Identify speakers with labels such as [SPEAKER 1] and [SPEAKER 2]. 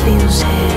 [SPEAKER 1] music.